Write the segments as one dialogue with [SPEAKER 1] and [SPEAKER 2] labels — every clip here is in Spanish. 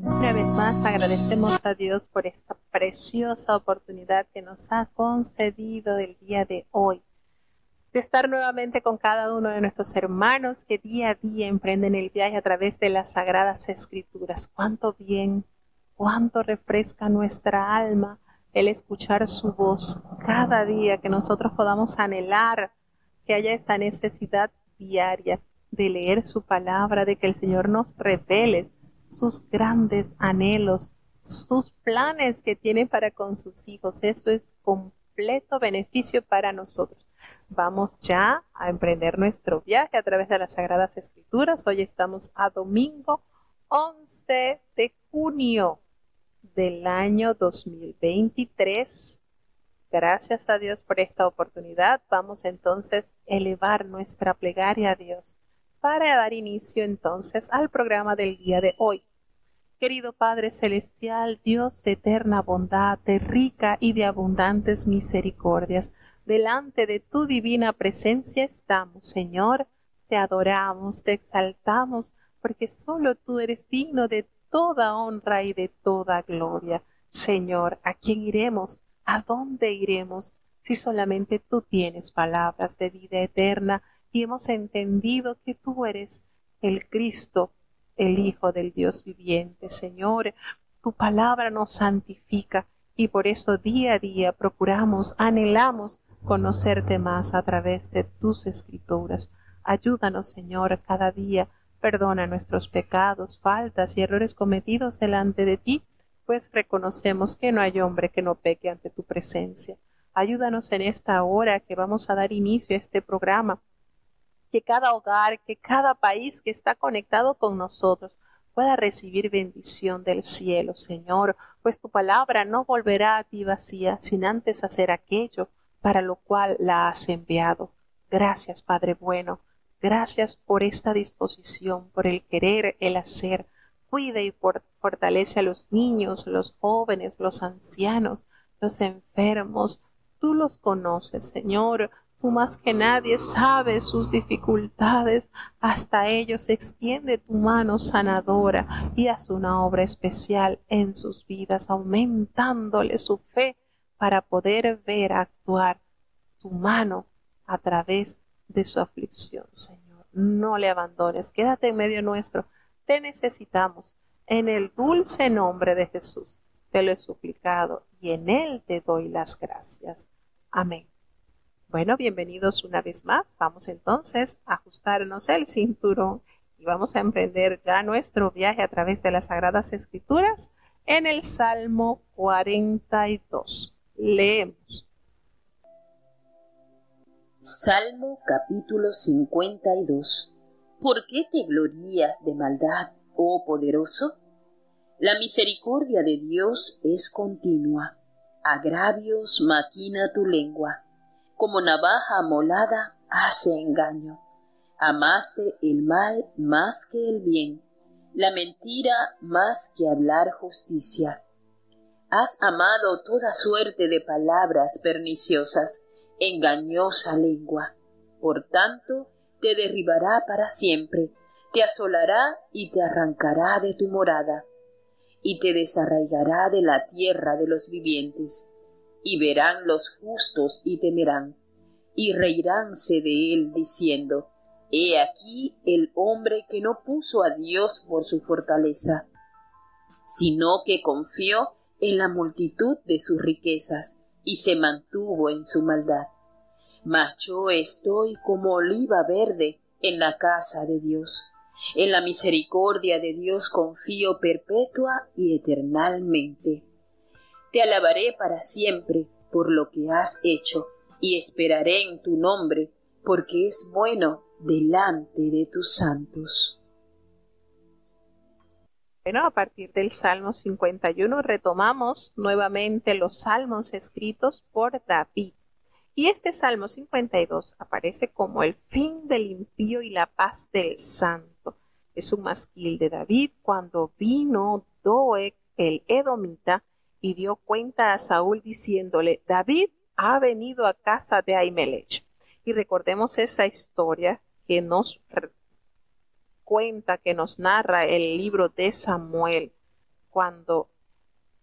[SPEAKER 1] Una vez más agradecemos a Dios por esta preciosa oportunidad que nos ha concedido el día de hoy de estar nuevamente con cada uno de nuestros hermanos que día a día emprenden el viaje a través de las sagradas escrituras. Cuánto bien, cuánto refresca nuestra alma el escuchar su voz cada día, que nosotros podamos anhelar que haya esa necesidad diaria de leer su palabra, de que el Señor nos revele sus grandes anhelos, sus planes que tiene para con sus hijos. Eso es completo beneficio para nosotros. Vamos ya a emprender nuestro viaje a través de las Sagradas Escrituras. Hoy estamos a domingo 11 de junio del año 2023. Gracias a Dios por esta oportunidad. Vamos entonces a elevar nuestra plegaria a Dios para dar inicio entonces al programa del día de hoy. Querido Padre Celestial, Dios de eterna bondad, de rica y de abundantes misericordias, delante de tu divina presencia estamos, Señor, te adoramos, te exaltamos, porque solo tú eres digno de toda honra y de toda gloria. Señor, ¿a quién iremos? ¿A dónde iremos? Si solamente tú tienes palabras de vida eterna y hemos entendido que tú eres el Cristo, el Hijo del Dios viviente. Señor, tu palabra nos santifica y por eso día a día procuramos, anhelamos conocerte más a través de tus escrituras. Ayúdanos, Señor, cada día. Perdona nuestros pecados, faltas y errores cometidos delante de ti, pues reconocemos que no hay hombre que no peque ante tu presencia. Ayúdanos en esta hora que vamos a dar inicio a este programa que cada hogar, que cada país que está conectado con nosotros pueda recibir bendición del cielo, Señor, pues tu palabra no volverá a ti vacía sin antes hacer aquello para lo cual la has enviado. Gracias, Padre bueno, gracias por esta disposición, por el querer, el hacer. Cuida y fortalece a los niños, los jóvenes, los ancianos, los enfermos. Tú los conoces, Señor. Tú más que nadie sabes sus dificultades, hasta ellos extiende tu mano sanadora y haz una obra especial en sus vidas, aumentándole su fe para poder ver actuar tu mano a través de su aflicción, Señor. No le abandones, quédate en medio nuestro, te necesitamos. En el dulce nombre de Jesús te lo he suplicado y en él te doy las gracias. Amén. Bueno, bienvenidos una vez más. Vamos entonces a ajustarnos el cinturón y vamos a emprender ya nuestro viaje a través de las Sagradas Escrituras en el Salmo 42. Leemos.
[SPEAKER 2] Salmo capítulo 52. ¿Por qué te glorías de maldad, oh poderoso? La misericordia de Dios es continua. Agravios maquina tu lengua como navaja molada hace engaño. Amaste el mal más que el bien, la mentira más que hablar justicia. Has amado toda suerte de palabras perniciosas, engañosa lengua. Por tanto, te derribará para siempre, te asolará y te arrancará de tu morada, y te desarraigará de la tierra de los vivientes y verán los justos y temerán, y reiránse de él diciendo, He aquí el hombre que no puso a Dios por su fortaleza, sino que confió en la multitud de sus riquezas y se mantuvo en su maldad. Mas yo estoy como oliva verde en la casa de Dios. En la misericordia de Dios confío perpetua y eternalmente. Te alabaré para siempre por lo que has hecho, y esperaré en tu nombre, porque es bueno delante de tus santos.
[SPEAKER 1] Bueno, a partir del Salmo 51 retomamos nuevamente los salmos escritos por David. Y este Salmo 52 aparece como el fin del impío y la paz del santo. Es un masquil de David cuando vino Doeg el Edomita y dio cuenta a Saúl diciéndole, David ha venido a casa de Ahimelech. Y recordemos esa historia que nos cuenta, que nos narra el libro de Samuel, cuando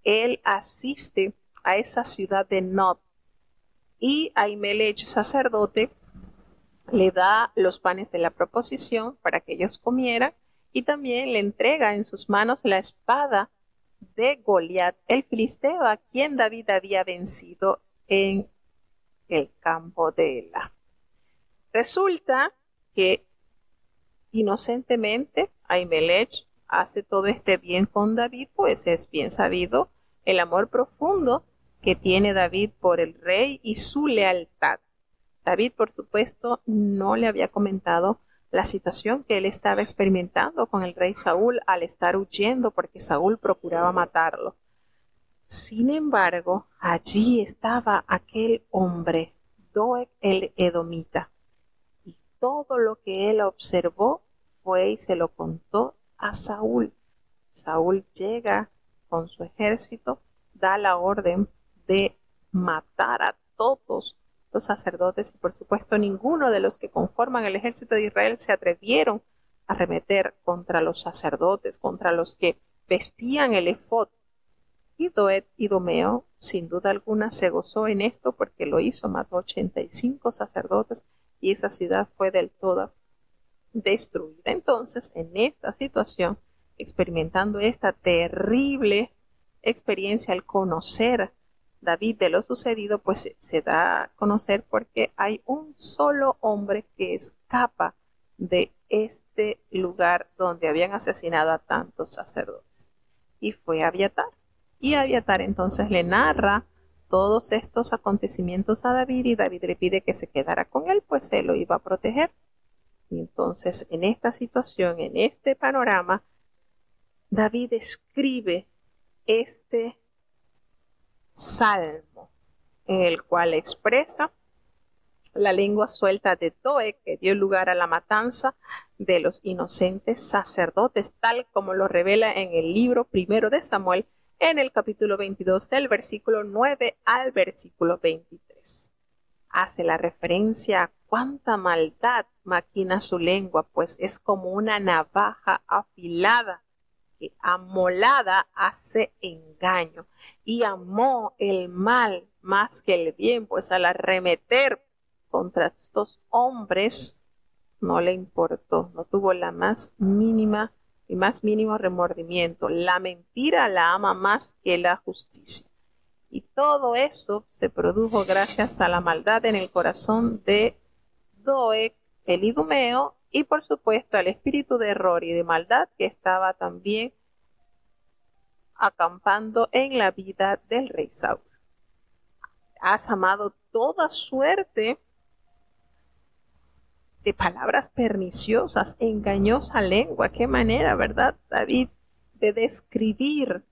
[SPEAKER 1] él asiste a esa ciudad de Nob y Ahimelech, sacerdote, le da los panes de la proposición para que ellos comieran y también le entrega en sus manos la espada de Goliat, el filisteo, a quien David había vencido en el campo de Ela. Resulta que inocentemente Ahimelech hace todo este bien con David, pues es bien sabido el amor profundo que tiene David por el rey y su lealtad. David, por supuesto, no le había comentado la situación que él estaba experimentando con el rey Saúl al estar huyendo porque Saúl procuraba matarlo. Sin embargo, allí estaba aquel hombre, Doeg el Edomita, y todo lo que él observó fue y se lo contó a Saúl. Saúl llega con su ejército, da la orden de matar a todos los sacerdotes y por supuesto ninguno de los que conforman el ejército de Israel se atrevieron a remeter contra los sacerdotes, contra los que vestían el efod. Y Doed y Domeo, sin duda alguna, se gozó en esto porque lo hizo, mató 85 sacerdotes y esa ciudad fue del todo destruida. Entonces, en esta situación, experimentando esta terrible experiencia al conocer David de lo sucedido, pues se da a conocer porque hay un solo hombre que escapa de este lugar donde habían asesinado a tantos sacerdotes. Y fue Abiatar. Y Abiatar entonces le narra todos estos acontecimientos a David y David le pide que se quedara con él, pues él lo iba a proteger. Y entonces en esta situación, en este panorama, David escribe este salmo, en el cual expresa la lengua suelta de Toe que dio lugar a la matanza de los inocentes sacerdotes, tal como lo revela en el libro primero de Samuel, en el capítulo 22 del versículo 9 al versículo 23. Hace la referencia a cuánta maldad maquina su lengua, pues es como una navaja afilada que amolada hace engaño y amó el mal más que el bien, pues al arremeter contra estos hombres no le importó, no tuvo la más mínima y más mínimo remordimiento. La mentira la ama más que la justicia. Y todo eso se produjo gracias a la maldad en el corazón de Doeg, el idumeo, y por supuesto al espíritu de error y de maldad que estaba también acampando en la vida del rey Saúl. Has amado toda suerte de palabras perniciosas, engañosa lengua. Qué manera, ¿verdad, David, de describir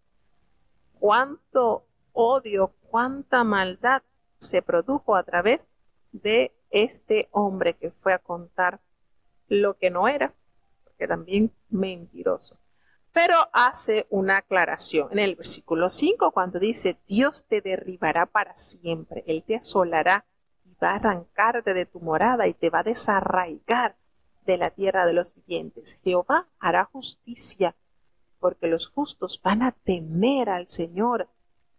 [SPEAKER 1] cuánto odio, cuánta maldad se produjo a través de este hombre que fue a contar lo que no era, porque también mentiroso. Pero hace una aclaración en el versículo 5 cuando dice, Dios te derribará para siempre, Él te asolará y va a arrancarte de tu morada y te va a desarraigar de la tierra de los vivientes. Jehová hará justicia, porque los justos van a temer al Señor,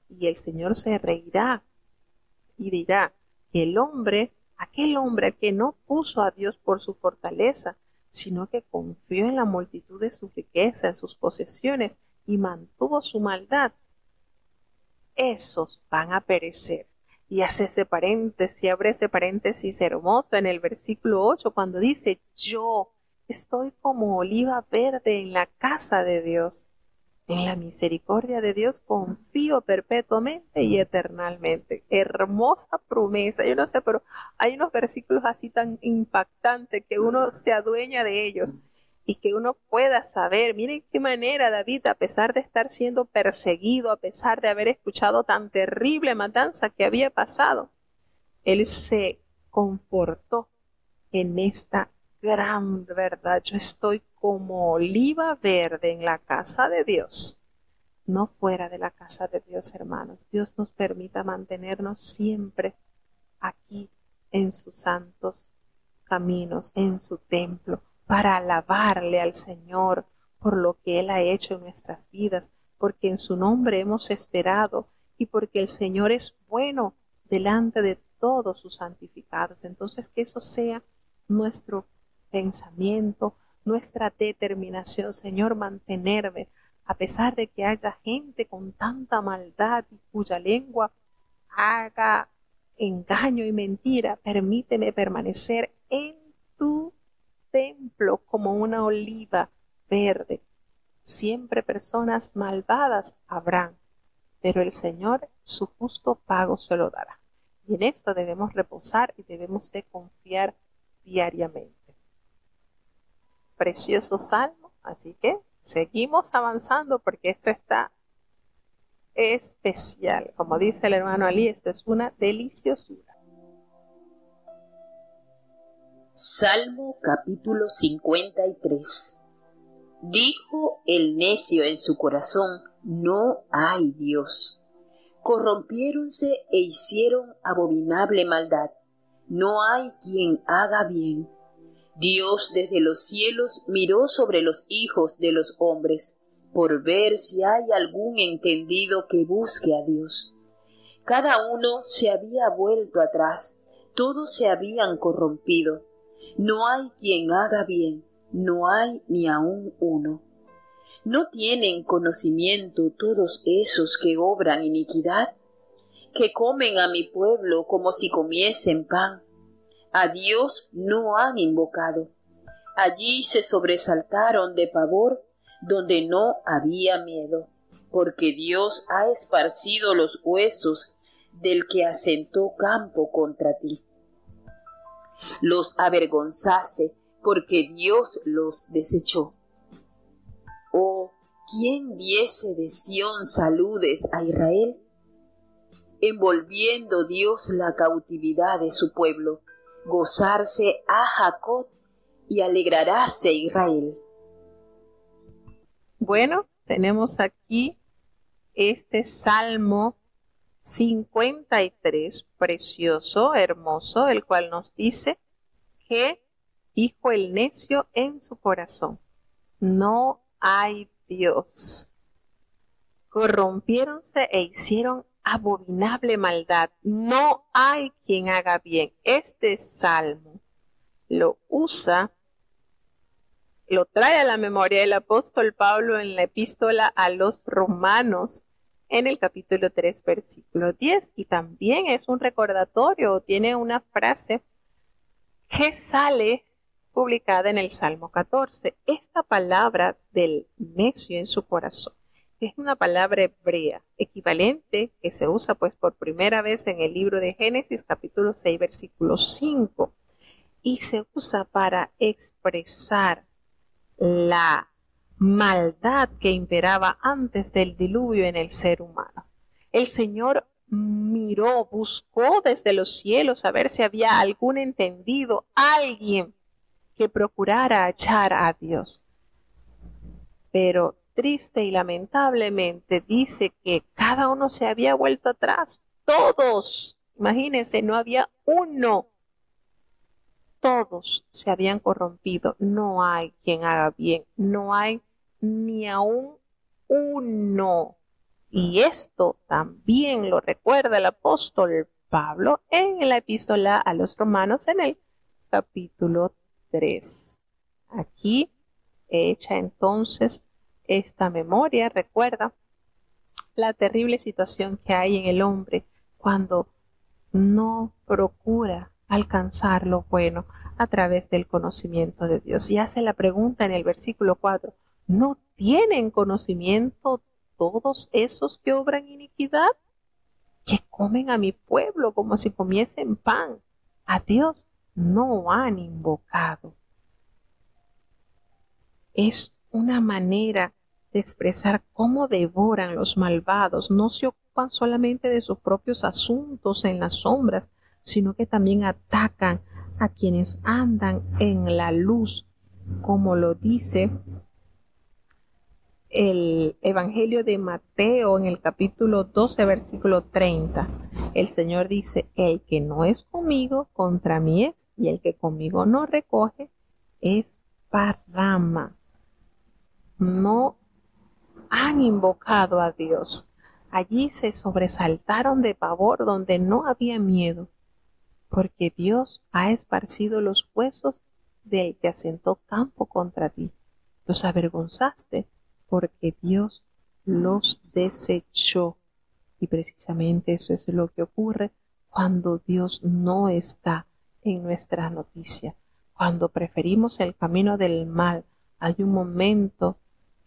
[SPEAKER 1] y el Señor se reirá y dirá, el hombre aquel hombre que no puso a Dios por su fortaleza, sino que confió en la multitud de su riqueza, en sus posesiones, y mantuvo su maldad, esos van a perecer. Y hace ese paréntesis, abre ese paréntesis hermoso en el versículo 8 cuando dice, yo estoy como oliva verde en la casa de Dios. En la misericordia de Dios confío perpetuamente y eternamente. Hermosa promesa. Yo no sé, pero hay unos versículos así tan impactantes que uno se adueña de ellos y que uno pueda saber, miren qué manera David, a pesar de estar siendo perseguido, a pesar de haber escuchado tan terrible matanza que había pasado, él se confortó en esta gran verdad. Yo estoy como oliva verde en la casa de Dios, no fuera de la casa de Dios, hermanos. Dios nos permita mantenernos siempre aquí en sus santos caminos, en su templo, para alabarle al Señor por lo que Él ha hecho en nuestras vidas, porque en su nombre hemos esperado y porque el Señor es bueno delante de todos sus santificados. Entonces, que eso sea nuestro pensamiento, nuestra determinación, Señor, mantenerme, a pesar de que haya gente con tanta maldad y cuya lengua haga engaño y mentira, permíteme permanecer en tu templo como una oliva verde. Siempre personas malvadas habrán, pero el Señor su justo pago se lo dará. Y en esto debemos reposar y debemos de confiar diariamente. Precioso salmo, así que seguimos avanzando porque esto está especial. Como dice el hermano Ali, esto es una deliciosura.
[SPEAKER 2] Salmo capítulo 53 Dijo el necio en su corazón, no hay Dios. Corrompiéronse e hicieron abominable maldad. No hay quien haga bien. Dios desde los cielos miró sobre los hijos de los hombres, por ver si hay algún entendido que busque a Dios. Cada uno se había vuelto atrás, todos se habían corrompido. No hay quien haga bien, no hay ni aun uno. ¿No tienen conocimiento todos esos que obran iniquidad? Que comen a mi pueblo como si comiesen pan. A Dios no han invocado. Allí se sobresaltaron de pavor donde no había miedo, porque Dios ha esparcido los huesos del que asentó campo contra ti. Los avergonzaste porque Dios los desechó. Oh, ¿quién diese de Sión saludes a Israel? Envolviendo Dios la cautividad de su pueblo, gozarse a Jacob y alegraráse Israel.
[SPEAKER 1] Bueno, tenemos aquí este Salmo 53, precioso, hermoso, el cual nos dice que dijo el necio en su corazón, no hay Dios. Corrompiéronse e hicieron abominable maldad. No hay quien haga bien. Este salmo lo usa, lo trae a la memoria el apóstol Pablo en la epístola a los romanos en el capítulo 3, versículo 10. Y también es un recordatorio, tiene una frase que sale publicada en el Salmo 14. Esta palabra del necio en su corazón es una palabra hebrea equivalente que se usa pues por primera vez en el libro de Génesis capítulo 6 versículo 5 y se usa para expresar la maldad que imperaba antes del diluvio en el ser humano. El Señor miró, buscó desde los cielos a ver si había algún entendido, alguien que procurara echar a Dios. Pero triste y lamentablemente dice que cada uno se había vuelto atrás. Todos, imagínense, no había uno. Todos se habían corrompido. No hay quien haga bien. No hay ni aún uno. Y esto también lo recuerda el apóstol Pablo en la epístola a los romanos en el capítulo Aquí hecha entonces esta memoria, recuerda la terrible situación que hay en el hombre cuando no procura alcanzar lo bueno a través del conocimiento de Dios. Y hace la pregunta en el versículo 4, ¿no tienen conocimiento todos esos que obran iniquidad? Que comen a mi pueblo como si comiesen pan. A Dios no han invocado. Es una manera de expresar cómo devoran los malvados. No se ocupan solamente de sus propios asuntos en las sombras, sino que también atacan a quienes andan en la luz, como lo dice el Evangelio de Mateo en el capítulo 12, versículo 30. El Señor dice, el que no es conmigo, contra mí es, y el que conmigo no recoge, es parrama. No han invocado a Dios. Allí se sobresaltaron de pavor donde no había miedo, porque Dios ha esparcido los huesos del que asentó campo contra ti. Los avergonzaste porque Dios los desechó. Y precisamente eso es lo que ocurre cuando Dios no está en nuestra noticia. Cuando preferimos el camino del mal, hay un momento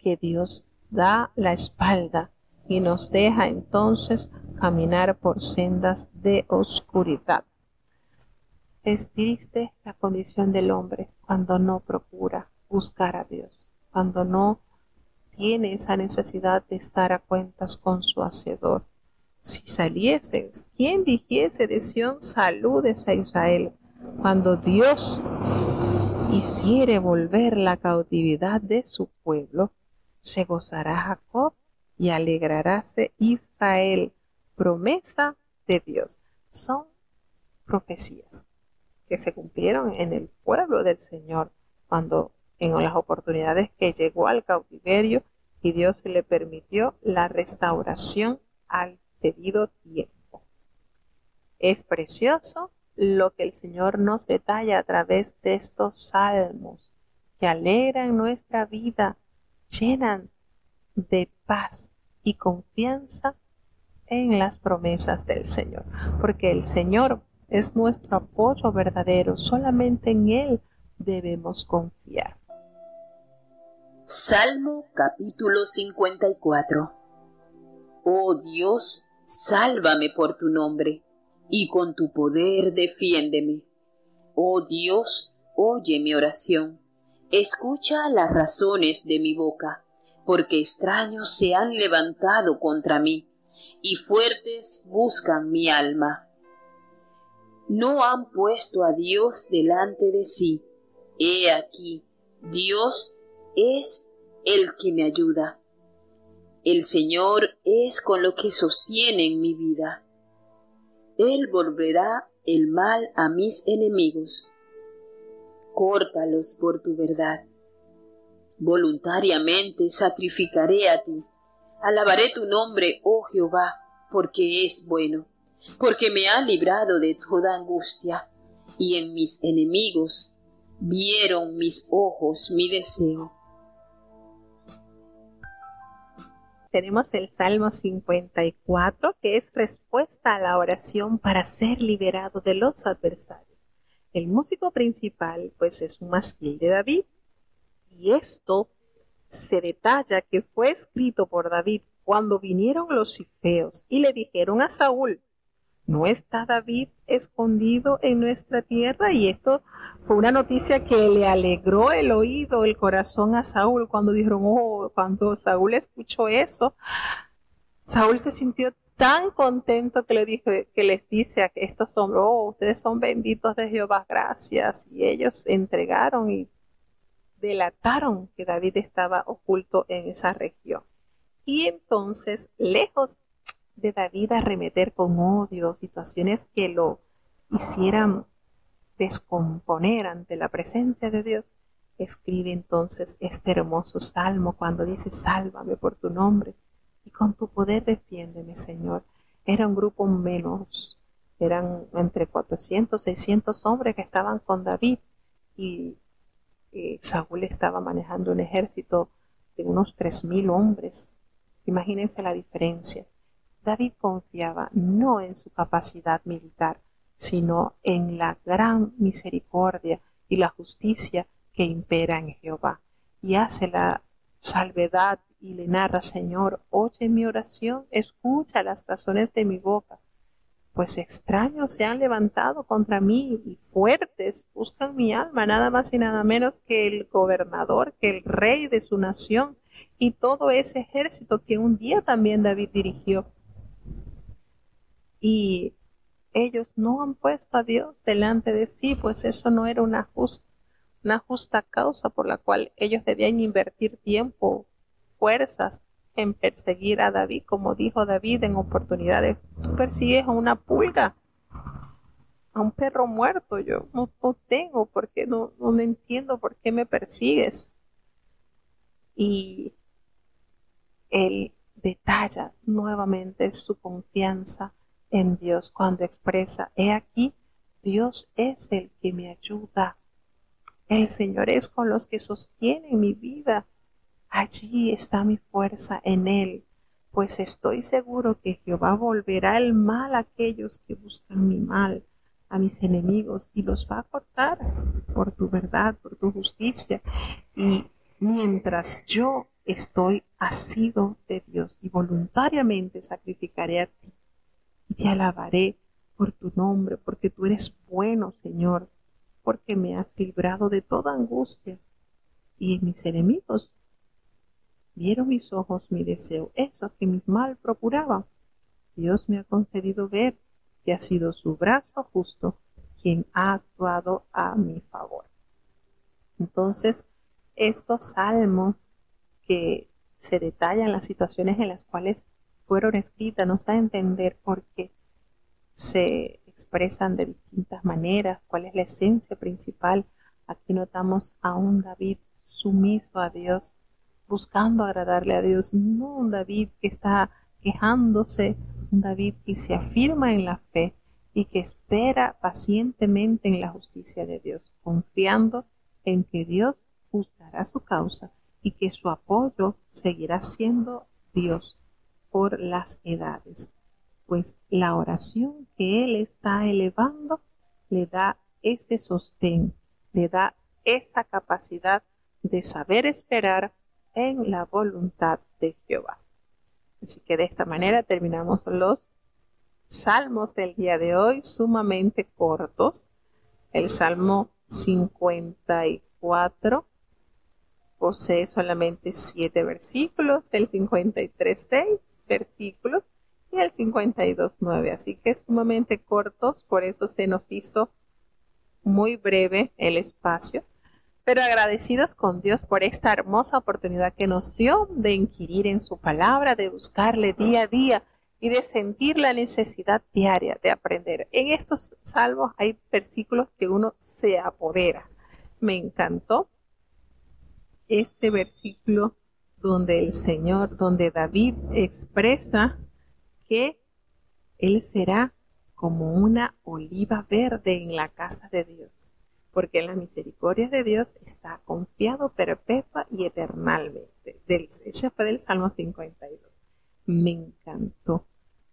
[SPEAKER 1] que Dios da la espalda y nos deja entonces caminar por sendas de oscuridad. Es triste la condición del hombre cuando no procura buscar a Dios, cuando no tiene esa necesidad de estar a cuentas con su Hacedor. Si salieses, ¿quién dijese de Sión saludes a Israel? Cuando Dios hiciere volver la cautividad de su pueblo, se gozará Jacob y alegraráse Israel. Promesa de Dios. Son profecías que se cumplieron en el pueblo del Señor cuando en las oportunidades que llegó al cautiverio y Dios le permitió la restauración al debido tiempo. Es precioso lo que el Señor nos detalla a través de estos salmos que alegran nuestra vida, llenan de paz y confianza en las promesas del Señor, porque el Señor es nuestro apoyo verdadero, solamente en Él debemos confiar.
[SPEAKER 2] Salmo capítulo 54 Oh Dios, sálvame por tu nombre, y con tu poder defiéndeme. Oh Dios, oye mi oración, escucha las razones de mi boca, porque extraños se han levantado contra mí, y fuertes buscan mi alma. No han puesto a Dios delante de sí. He aquí, Dios es el que me ayuda. El Señor es con lo que sostiene mi vida. Él volverá el mal a mis enemigos. Córtalos por tu verdad. Voluntariamente sacrificaré a ti. Alabaré tu nombre, oh Jehová, porque es bueno, porque me ha librado de toda angustia, y en mis enemigos vieron mis ojos mi deseo.
[SPEAKER 1] tenemos el Salmo 54, que es respuesta a la oración para ser liberado de los adversarios. El músico principal, pues, es un masquil de David, y esto se detalla que fue escrito por David cuando vinieron los cifeos y le dijeron a Saúl, ¿no está David escondido en nuestra tierra? Y esto fue una noticia que le alegró el oído, el corazón a Saúl cuando dijeron, oh, cuando Saúl escuchó eso, Saúl se sintió tan contento que le dijo, que les dice a estos hombres, oh, ustedes son benditos de Jehová, gracias. Y ellos entregaron y delataron que David estaba oculto en esa región. Y entonces, lejos de David arremeter con odio, situaciones que lo hicieran descomponer ante la presencia de Dios, escribe entonces este hermoso salmo cuando dice, sálvame por tu nombre y con tu poder defiéndeme, Señor. Era un grupo menos, eran entre 400, 600 hombres que estaban con David y Saúl estaba manejando un ejército de unos 3.000 hombres. Imagínense la diferencia. David confiaba no en su capacidad militar, sino en la gran misericordia y la justicia que impera en Jehová. Y hace la salvedad y le narra, Señor, oye mi oración, escucha las razones de mi boca, pues extraños se han levantado contra mí y fuertes buscan mi alma, nada más y nada menos que el gobernador, que el rey de su nación y todo ese ejército que un día también David dirigió y ellos no han puesto a Dios delante de sí, pues eso no era una justa, una justa causa por la cual ellos debían invertir tiempo, fuerzas en perseguir a David, como dijo David en oportunidades. Tú persigues a una pulga, a un perro muerto, yo no, tengo, porque no, no entiendo por qué me persigues. Y él detalla nuevamente su confianza en Dios cuando expresa, he aquí, Dios es el que me ayuda. El Señor es con los que sostienen mi vida. Allí está mi fuerza en Él, pues estoy seguro que Jehová volverá el mal a aquellos que buscan mi mal, a mis enemigos, y los va a cortar por tu verdad, por tu justicia. Y mientras yo estoy asido de Dios y voluntariamente sacrificaré a ti y te alabaré por tu nombre, porque tú eres bueno, Señor, porque me has librado de toda angustia y mis enemigos vieron mis ojos mi deseo, eso que mis mal procuraba. Dios me ha concedido ver que ha sido su brazo justo quien ha actuado a mi favor. Entonces, estos salmos que se detallan las situaciones en las cuales fueron escritas nos da a entender por qué se expresan de distintas maneras, cuál es la esencia principal. Aquí notamos a un David sumiso a Dios, buscando agradarle a Dios, no un David que está quejándose, un David que se afirma en la fe y que espera pacientemente en la justicia de Dios, confiando en que Dios juzgará su causa y que su apoyo seguirá siendo Dios por las edades, pues la oración que Él está elevando le da ese sostén, le da esa capacidad de saber esperar en la voluntad de Jehová. Así que de esta manera terminamos los salmos del día de hoy, sumamente cortos. El Salmo 54 posee solamente siete versículos, el 53 seis versículos y el 52 nueve, así que sumamente cortos, por eso se nos hizo muy breve el espacio, pero agradecidos con Dios por esta hermosa oportunidad que nos dio de inquirir en su palabra, de buscarle día a día y de sentir la necesidad diaria de aprender. En estos salmos hay versículos que uno se apodera. Me encantó este versículo donde el Señor, donde David expresa que Él será como una oliva verde en la casa de Dios, porque en la misericordia de Dios está confiado perpetua y eternalmente. Del, ese fue del Salmo 52. Me encantó.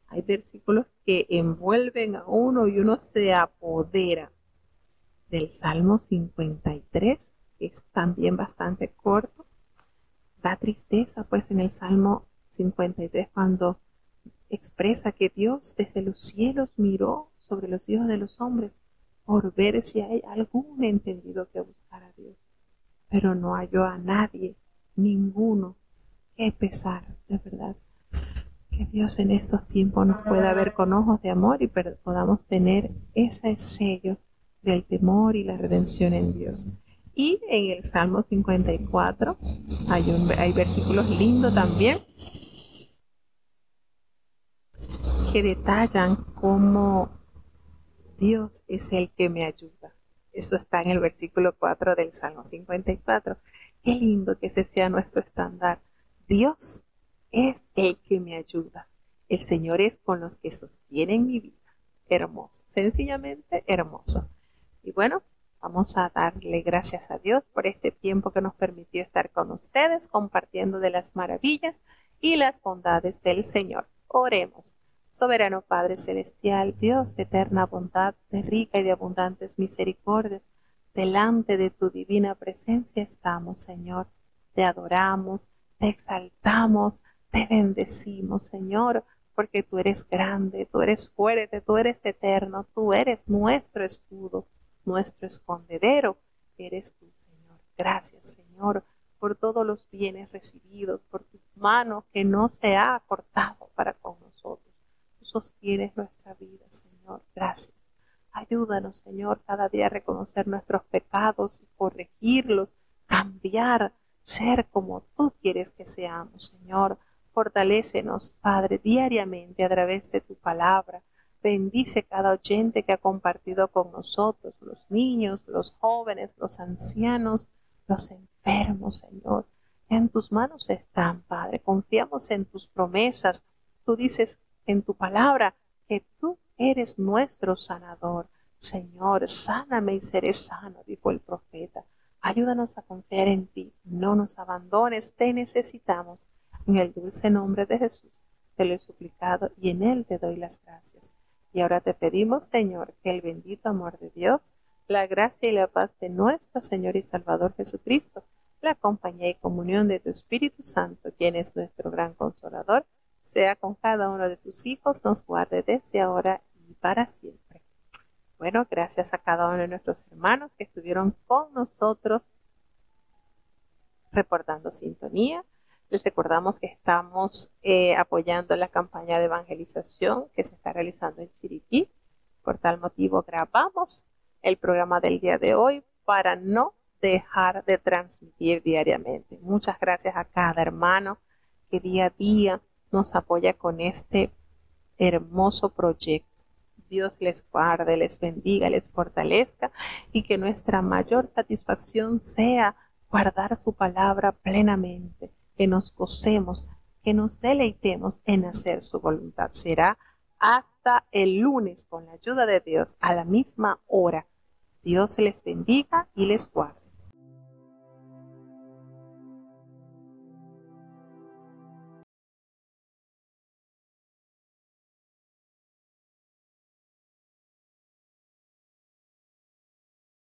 [SPEAKER 1] Hay versículos que envuelven a uno y uno se apodera. Del Salmo 53 es también bastante corto. Da tristeza, pues, en el Salmo 53, cuando expresa que Dios desde los cielos miró sobre los hijos de los hombres por ver si hay algún entendido que buscar a Dios. Pero no halló a nadie, ninguno. Qué pesar, de verdad. Que Dios en estos tiempos nos pueda ver con ojos de amor y podamos tener ese sello del temor y la redención en Dios. Y en el Salmo 54 hay, un, hay versículos lindos también que detallan cómo Dios es el que me ayuda. Eso está en el versículo 4 del Salmo 54. Qué lindo que ese sea nuestro estándar. Dios es el que me ayuda. El Señor es con los que sostienen mi vida. Hermoso, sencillamente hermoso. Y bueno, Vamos a darle gracias a Dios por este tiempo que nos permitió estar con ustedes compartiendo de las maravillas y las bondades del Señor. Oremos. Soberano Padre Celestial, Dios de eterna bondad, de rica y de abundantes misericordias, delante de tu divina presencia estamos, Señor. Te adoramos, te exaltamos, te bendecimos, Señor, porque tú eres grande, tú eres fuerte, tú eres eterno, tú eres nuestro escudo nuestro escondedero. Eres tú, Señor. Gracias, Señor, por todos los bienes recibidos, por tu mano que no se ha cortado para con nosotros. Sostienes nuestra vida, Señor. Gracias. Ayúdanos, Señor, cada día a reconocer nuestros pecados y corregirlos, cambiar, ser como tú quieres que seamos, Señor. Fortalécenos, Padre, diariamente a través de tu palabra Bendice cada oyente que ha compartido con nosotros, los niños, los jóvenes, los ancianos, los enfermos, Señor. en tus manos están, Padre. Confiamos en tus promesas. Tú dices en tu palabra que tú eres nuestro sanador. Señor, sáname y seré sano, dijo el profeta. Ayúdanos a confiar en ti. No nos abandones, te necesitamos. En el dulce nombre de Jesús te lo he suplicado y en él te doy las gracias. Y ahora te pedimos, Señor, que el bendito amor de Dios, la gracia y la paz de nuestro Señor y Salvador Jesucristo, la compañía y comunión de tu Espíritu Santo, quien es nuestro gran consolador, sea con cada uno de tus hijos, nos guarde desde ahora y para siempre. Bueno, gracias a cada uno de nuestros hermanos que estuvieron con nosotros reportando sintonía. Les recordamos que estamos eh, apoyando la campaña de evangelización que se está realizando en Chiriquí. Por tal motivo grabamos el programa del día de hoy para no dejar de transmitir diariamente. Muchas gracias a cada hermano que día a día nos apoya con este hermoso proyecto. Dios les guarde, les bendiga, les fortalezca y que nuestra mayor satisfacción sea guardar su palabra plenamente, que nos gocemos, que nos deleitemos en hacer su voluntad. Será hasta el lunes con la ayuda de Dios a la misma hora. Dios les bendiga y les guarde.